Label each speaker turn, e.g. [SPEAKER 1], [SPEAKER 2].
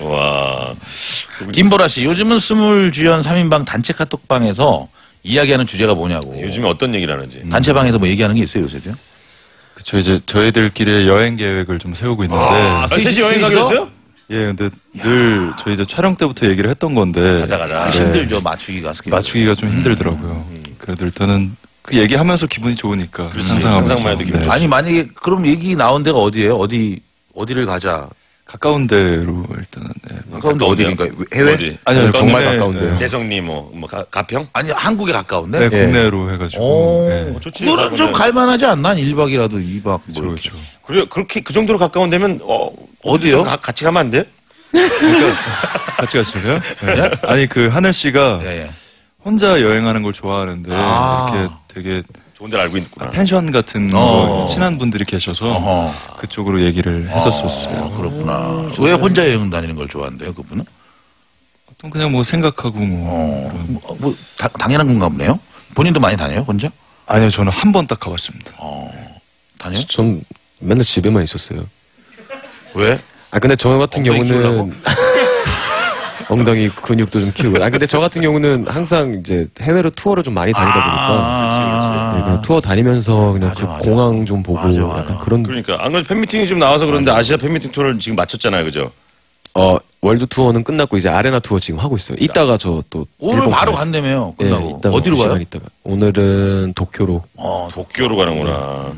[SPEAKER 1] 와.
[SPEAKER 2] 김보라 씨, 요즘은 스물 주연 3인방 단체 카톡방에서 이야기하는 주제가 뭐냐고.
[SPEAKER 1] 요즘에 어떤 얘기를 하는지.
[SPEAKER 2] 단체방에서 뭐 얘기하는 게 있어요, 요새도요?
[SPEAKER 3] 그쵸 이제 저희들끼리 여행 계획을 좀 세우고 있는데
[SPEAKER 1] 아, 셋이 여행 가기로 했어요?
[SPEAKER 3] 예 근데 늘 저희 이제 촬영 때부터 얘기를 했던 건데
[SPEAKER 1] 가자, 가자.
[SPEAKER 2] 아,
[SPEAKER 3] 네,
[SPEAKER 2] 힘들죠, 맞추기가. 스케줄.
[SPEAKER 3] 맞추기가 좀 힘들더라고요. 그래도 일단은 그 얘기하면서 기분이 좋으니까 항상
[SPEAKER 1] 상상만
[SPEAKER 3] 하면서.
[SPEAKER 1] 해도 기분이
[SPEAKER 3] 네.
[SPEAKER 2] 아니, 만약에, 그럼 얘기 나온 데가 어디예요? 어디, 어디를 가자.
[SPEAKER 3] 가까운 데로 일단은 네.
[SPEAKER 2] 가까운데
[SPEAKER 1] 가까운데요?
[SPEAKER 2] 어디니까? 해외?
[SPEAKER 1] 어디?
[SPEAKER 3] 아니요
[SPEAKER 4] 정말
[SPEAKER 3] 국내,
[SPEAKER 4] 가까운데요.
[SPEAKER 3] 네.
[SPEAKER 1] 대성리 뭐, 뭐 가, 가평?
[SPEAKER 2] 아니, 한국에 가까운데?
[SPEAKER 3] 네, 국내로 해가지고
[SPEAKER 2] 오,
[SPEAKER 3] 네.
[SPEAKER 1] 좋지.
[SPEAKER 2] 그거는 좀. 갈만하지 않나? 1박이라도 2박. 뭐
[SPEAKER 3] 그렇죠
[SPEAKER 2] 이렇게.
[SPEAKER 3] 그렇죠.
[SPEAKER 1] 그래, 그렇게 그 정도로 가까운 데면, 어.
[SPEAKER 2] 어디요?
[SPEAKER 1] 가- 같이 가면 안 돼?
[SPEAKER 3] 같이 가실래요? 네. 아니 그 하늘 씨가
[SPEAKER 2] 예, 예.
[SPEAKER 3] 혼자 여행하는 걸 좋아하는데
[SPEAKER 2] 아.
[SPEAKER 3] 이렇게 되게
[SPEAKER 1] 좋은 데를 알고 있구나.
[SPEAKER 3] 펜션 같은
[SPEAKER 2] 어.
[SPEAKER 3] 거 친한 분들이 계셔서
[SPEAKER 2] 어허.
[SPEAKER 3] 그쪽으로 얘기를 했었었어요.
[SPEAKER 2] 아, 그렇구나. 왜 혼자 여행 다니는 걸 좋아한대요, 그분은?
[SPEAKER 3] 보통 그냥 뭐 생각하고 뭐
[SPEAKER 2] 어,
[SPEAKER 3] 그런-
[SPEAKER 2] 뭐, 뭐 다- 당연한 건가 보네요. 본인도 많이 다녀요, 혼자?
[SPEAKER 3] 아니요 저는 한 번 딱 가봤습니다.
[SPEAKER 2] 다녀요?
[SPEAKER 4] 전 맨날 집에만 있었어요.
[SPEAKER 2] 왜?
[SPEAKER 4] 아 근데 저 같은 경우는 엉덩이 근육도 좀 키우고. 아 근데 저 같은 경우는 항상 이제 해외로 투어를 좀 많이 다니다 보니까
[SPEAKER 2] 아,
[SPEAKER 4] 네, 그냥 투어 다니면서 그냥
[SPEAKER 2] 맞아,
[SPEAKER 4] 그
[SPEAKER 2] 맞아.
[SPEAKER 4] 공항 좀 보고
[SPEAKER 2] 맞아, 맞아.
[SPEAKER 4] 약간 그런
[SPEAKER 1] 그러니까. 안 그래도 팬미팅이 좀 나와서 그런데 아시아 팬미팅 투어를 지금 마쳤잖아요. 그죠?
[SPEAKER 4] 어 월드 투어는 끝났고 이제 아레나 투어 지금 하고 있어요. 이따가 저 또
[SPEAKER 2] 오늘 바로 간다며요,
[SPEAKER 4] 예,
[SPEAKER 2] 끝나고.
[SPEAKER 4] 이따가
[SPEAKER 2] 어디로
[SPEAKER 4] 시간
[SPEAKER 2] 가요?
[SPEAKER 4] 있다가 오늘은 도쿄로
[SPEAKER 2] 어,
[SPEAKER 1] 도쿄로 가는구나.